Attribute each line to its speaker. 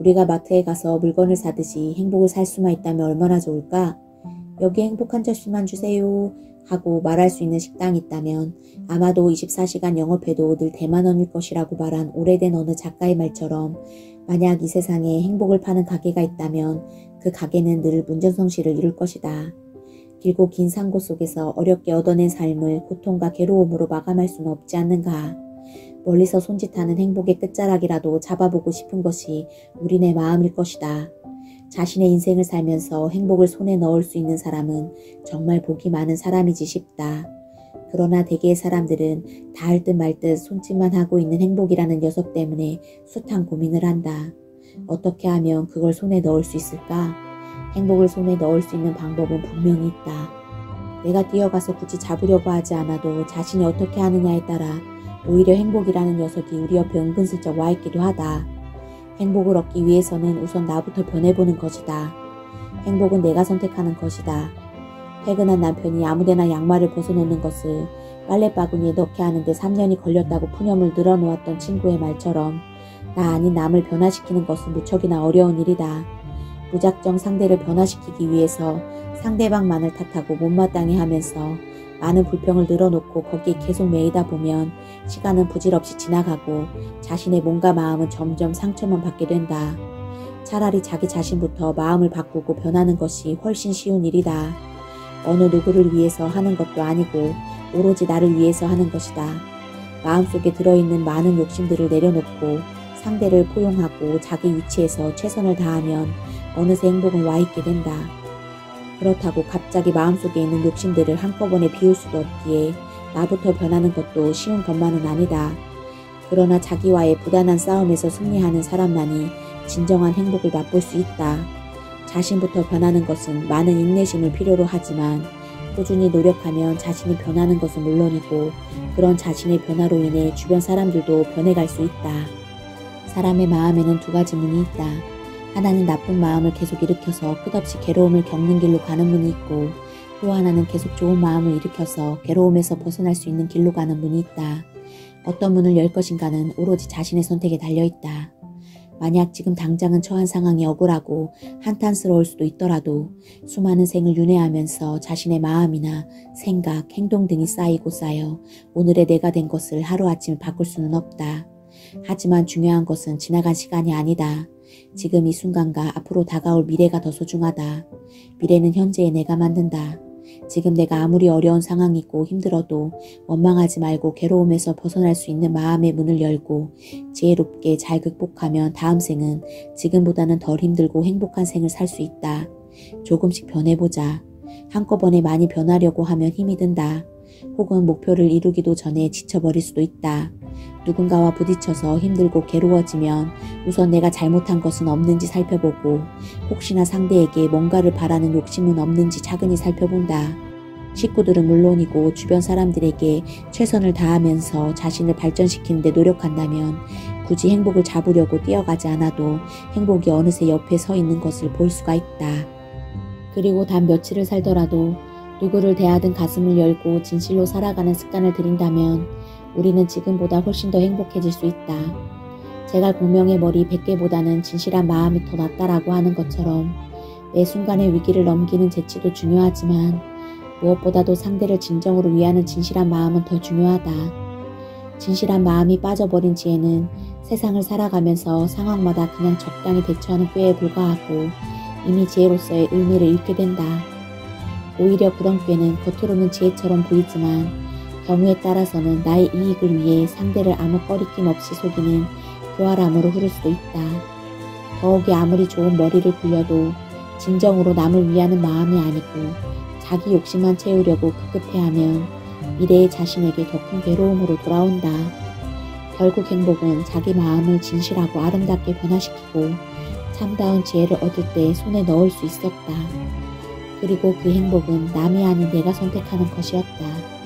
Speaker 1: 우리가 마트에 가서 물건을 사듯이 행복을 살 수만 있다면 얼마나 좋을까? 여기 행복한 접시만 주세요. 하고 말할 수 있는 식당이 있다면 아마도 24시간 영업해도 늘 대만원일 것이라고 말한 오래된 어느 작가의 말처럼 만약 이 세상에 행복을 파는 가게가 있다면 그 가게는 늘 문전성시를 이룰 것이다. 길고 긴 상고 속에서 어렵게 얻어낸 삶을 고통과 괴로움으로 마감할 수는 없지 않는가. 멀리서 손짓하는 행복의 끝자락이라도 잡아보고 싶은 것이 우리네 마음일 것이다. 자신의 인생을 살면서 행복을 손에 넣을 수 있는 사람은 정말 복이 많은 사람이지 싶다. 그러나 대개의 사람들은 닿을 듯말 듯 손짓만 하고 있는 행복이라는 녀석 때문에 숱한 고민을 한다. 어떻게 하면 그걸 손에 넣을 수 있을까? 행복을 손에 넣을 수 있는 방법은 분명히 있다. 내가 뛰어가서 굳이 잡으려고 하지 않아도 자신이 어떻게 하느냐에 따라 오히려 행복이라는 녀석이 우리 옆에 은근슬쩍 와 있기도 하다. 행복을 얻기 위해서는 우선 나부터 변해보는 것이다. 행복은 내가 선택하는 것이다. 퇴근한 남편이 아무데나 양말을 벗어놓는 것을 빨래바구니에 넣게 하는데 3년이 걸렸다고 푸념을 늘어놓았던 친구의 말처럼 나 아닌 남을 변화시키는 것은 무척이나 어려운 일이다. 무작정 상대를 변화시키기 위해서 상대방만을 탓하고 못마땅해 하면서 많은 불평을 늘어놓고 거기에 계속 매이다 보면 시간은 부질없이 지나가고 자신의 몸과 마음은 점점 상처만 받게 된다. 차라리 자기 자신부터 마음을 바꾸고 변하는 것이 훨씬 쉬운 일이다. 어느 누구를 위해서 하는 것도 아니고 오로지 나를 위해서 하는 것이다. 마음속에 들어있는 많은 욕심들을 내려놓고 상대를 포용하고 자기 위치에서 최선을 다하면 어느새 행복은 와 있게 된다. 그렇다고 갑자기 마음속에 있는 욕심들을 한꺼번에 비울 수도 없기에 나부터 변하는 것도 쉬운 것만은 아니다. 그러나 자기와의 부단한 싸움에서 승리하는 사람만이 진정한 행복을 맛볼 수 있다. 자신부터 변하는 것은 많은 인내심을 필요로 하지만 꾸준히 노력하면 자신이 변하는 것은 물론이고 그런 자신의 변화로 인해 주변 사람들도 변해갈 수 있다. 사람의 마음에는 두 가지 문이 있다. 하나는 나쁜 마음을 계속 일으켜서 끝없이 괴로움을 겪는 길로 가는 문이 있고 또 하나는 계속 좋은 마음을 일으켜서 괴로움에서 벗어날 수 있는 길로 가는 문이 있다. 어떤 문을 열 것인가는 오로지 자신의 선택에 달려있다. 만약 지금 당장은 처한 상황이 억울하고 한탄스러울 수도 있더라도 수많은 생을 윤회하면서 자신의 마음이나 생각, 행동 등이 쌓이고 쌓여 오늘의 내가 된 것을 하루아침 바꿀 수는 없다. 하지만 중요한 것은 지나간 시간이 아니다. 지금 이 순간과 앞으로 다가올 미래가 더 소중하다. 미래는 현재의 내가 만든다. 지금 내가 아무리 어려운 상황이고 힘들어도 원망하지 말고 괴로움에서 벗어날 수 있는 마음의 문을 열고 지혜롭게 잘 극복하면 다음 생은 지금보다는 덜 힘들고 행복한 생을 살 수 있다. 조금씩 변해보자. 한꺼번에 많이 변하려고 하면 힘이 든다. 혹은 목표를 이루기도 전에 지쳐버릴 수도 있다. 누군가와 부딪혀서 힘들고 괴로워지면 우선 내가 잘못한 것은 없는지 살펴보고 혹시나 상대에게 뭔가를 바라는 욕심은 없는지 차근히 살펴본다. 식구들은 물론이고 주변 사람들에게 최선을 다하면서 자신을 발전시키는 데 노력한다면 굳이 행복을 잡으려고 뛰어가지 않아도 행복이 어느새 옆에 서 있는 것을 볼 수가 있다. 그리고 단 며칠을 살더라도 누구를 대하든 가슴을 열고 진실로 살아가는 습관을 들인다면 우리는 지금보다 훨씬 더 행복해질 수 있다. 제갈 공명의 머리 100개보다는 진실한 마음이 더 낫다라고 하는 것처럼 매 순간의 위기를 넘기는 재치도 중요하지만 무엇보다도 상대를 진정으로 위하는 진실한 마음은 더 중요하다. 진실한 마음이 빠져버린 지혜는 세상을 살아가면서 상황마다 그냥 적당히 대처하는 꾀에 불과하고 이미 지혜로서의 의미를 잃게 된다. 오히려 꾀는 겉으로는 지혜처럼 보이지만 경우에 따라서는 나의 이익을 위해 상대를 아무 꺼리낌 없이 속이는 교활함으로 흐를 수도 있다. 더욱이 아무리 좋은 머리를 굴려도 진정으로 남을 위하는 마음이 아니고 자기 욕심만 채우려고 급급해하면 미래의 자신에게 더 큰 괴로움으로 돌아온다. 결국 행복은 자기 마음을 진실하고 아름답게 변화시키고 참다운 지혜를 얻을 때 손에 넣을 수 있었다. 그리고 그 행복은 남이 아닌 내가 선택하는 것이었다.